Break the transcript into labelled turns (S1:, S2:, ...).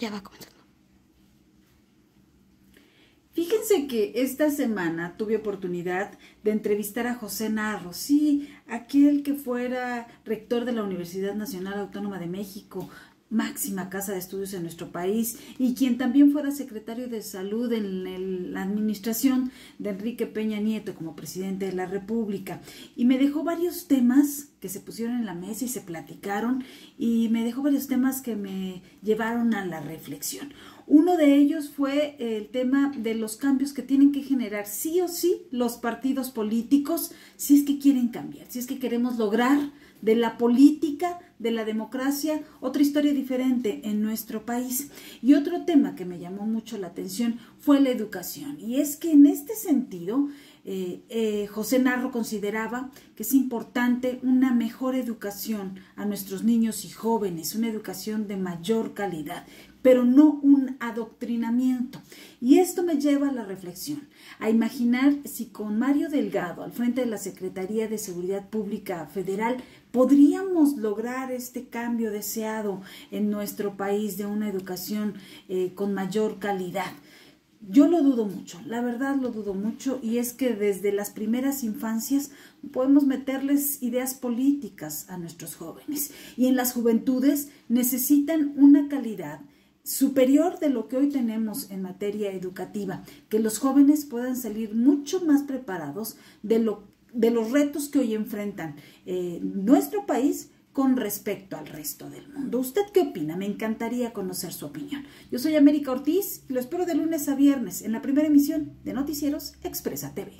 S1: Ya va comenzando.
S2: Fíjense que esta semana tuve oportunidad de entrevistar a José Narro, sí, aquel que fuera rector de la Universidad Nacional Autónoma de México, máxima casa de estudios en nuestro país y quien también fuera secretario de salud en la administración de Enrique Peña Nieto como presidente de la República. Y me dejó varios temas que se pusieron en la mesa y se platicaron y me dejó varios temas que me llevaron a la reflexión. Uno de ellos fue el tema de los cambios que tienen que generar sí o sí los partidos políticos si es que quieren cambiar, si es que queremos lograr de la política, de la democracia, otra historia diferente en nuestro país. Y otro tema que me llamó mucho la atención fue la educación. Y es que en este sentido, eh, eh, José Narro consideraba que es importante una mejor educación a nuestros niños y jóvenes, una educación de mayor calidad, pero no un adoctrinamiento. Y esto me lleva a la reflexión, a imaginar si con Mario Delgado al frente de la Secretaría de Seguridad Pública Federal podríamos lograr este cambio deseado en nuestro país de una educación eh, con mayor calidad. Yo lo dudo mucho, la verdad lo dudo mucho y es que desde las primeras infancias podemos meterles ideas políticas a nuestros jóvenes y en las juventudes necesitan una calidad superior de lo que hoy tenemos en materia educativa, que los jóvenes puedan salir mucho más preparados de, lo, de los retos que hoy enfrentan eh, nuestro país con respecto al resto del mundo. ¿Usted qué opina? Me encantaría conocer su opinión. Yo soy América Ortiz y lo espero de lunes a viernes en la primera emisión de Noticieros Expresa TV.